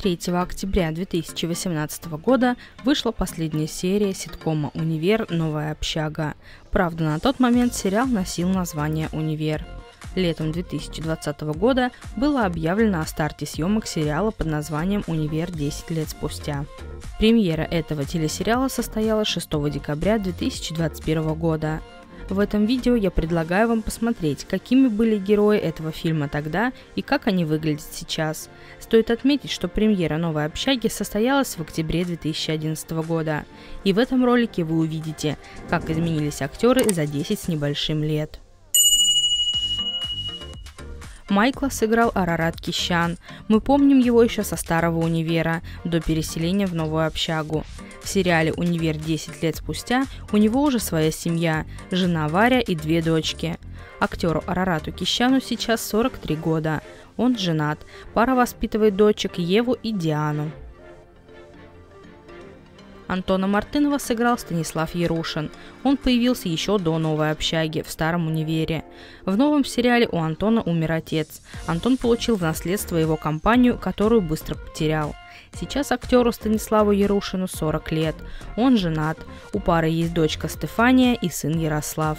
3 октября 2018 года вышла последняя серия ситкома «Универ. Новая общага». Правда, на тот момент сериал носил название «Универ». Летом 2020 года было объявлено о старте съемок сериала под названием «Универ 10 лет спустя». Премьера этого телесериала состоялась 6 декабря 2021 года. В этом видео я предлагаю вам посмотреть, какими были герои этого фильма тогда и как они выглядят сейчас. Стоит отметить, что премьера новой общаги состоялась в октябре 2011 года. И в этом ролике вы увидите, как изменились актеры за 10 с небольшим лет. Майкла сыграл Арарат Кищан. Мы помним его еще со старого универа, до переселения в новую общагу. В сериале «Универ 10 лет спустя» у него уже своя семья, жена Варя и две дочки. Актеру Арарату Кищану сейчас 43 года. Он женат. Пара воспитывает дочек Еву и Диану. Антона Мартынова сыграл Станислав Ярушин. Он появился еще до новой общаги в старом универе. В новом сериале у Антона умер отец. Антон получил в наследство его компанию, которую быстро потерял. Сейчас актеру Станиславу Ярушину 40 лет. Он женат. У пары есть дочка Стефания и сын Ярослав.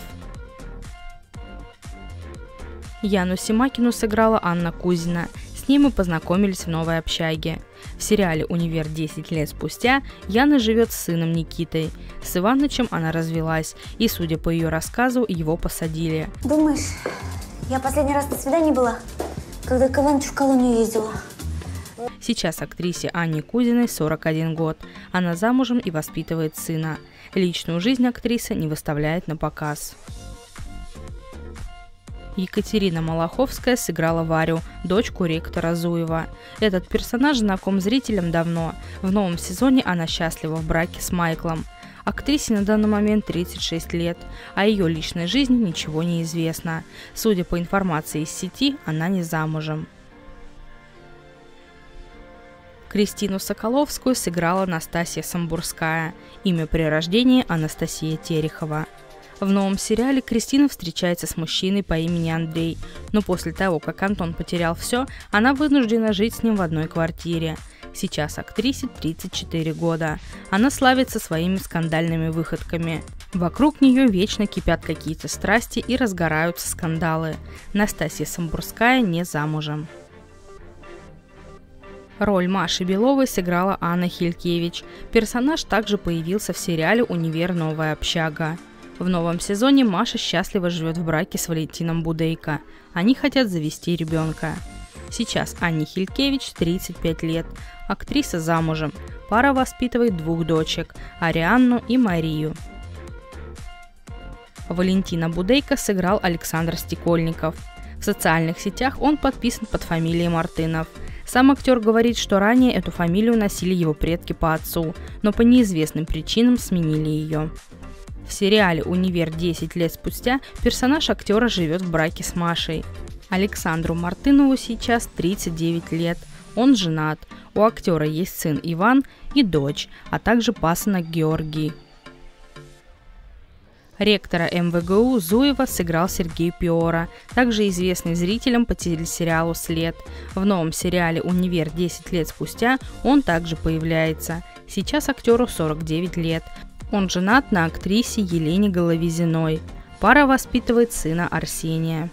Яну Симакину сыграла Анна Кузина. С ней мы познакомились в новой общаге. В сериале «Универ 10 лет спустя» Яна живет с сыном Никитой. С Иванычем она развелась, и, судя по ее рассказу, его посадили. Думаешь, я последний раз на свидании была, когда к Иванычу в колонию ездила? Сейчас актрисе Анне Кузиной 41 год. Она замужем и воспитывает сына. Личную жизнь актриса не выставляет на показ. Екатерина Малаховская сыграла Варю, дочку ректора Зуева. Этот персонаж знаком зрителям давно. В новом сезоне она счастлива в браке с Майклом. Актрисе на данный момент 36 лет, а ее личной жизни ничего не известно. Судя по информации из сети, она не замужем. Кристину Соколовскую сыграла Настасья Самбурская. Имя при рождении Анастасия Терехова. В новом сериале Кристина встречается с мужчиной по имени Андрей, но после того, как Антон потерял все, она вынуждена жить с ним в одной квартире. Сейчас актрисе 34 года. Она славится своими скандальными выходками. Вокруг нее вечно кипят какие-то страсти и разгораются скандалы. Настасья Самбурская не замужем. Роль Маши Беловой сыграла Анна Хилькевич. Персонаж также появился в сериале «Универ. Новая общага». В новом сезоне Маша счастливо живет в браке с Валентином Будейко. Они хотят завести ребенка. Сейчас Анне Хилькевич 35 лет, актриса замужем. Пара воспитывает двух дочек – Арианну и Марию. Валентина Будейко сыграл Александр Стекольников. В социальных сетях он подписан под фамилией Мартынов. Сам актер говорит, что ранее эту фамилию носили его предки по отцу, но по неизвестным причинам сменили ее. В сериале «Универ 10 лет спустя» персонаж актера живет в браке с Машей. Александру Мартынову сейчас 39 лет. Он женат. У актера есть сын Иван и дочь, а также пасынок Георгий. Ректора МВГУ Зуева сыграл Сергей Пиора, также известный зрителям по телесериалу «След». В новом сериале «Универ 10 лет спустя» он также появляется. Сейчас актеру 49 лет. Он женат на актрисе Елене Головизиной. Пара воспитывает сына Арсения.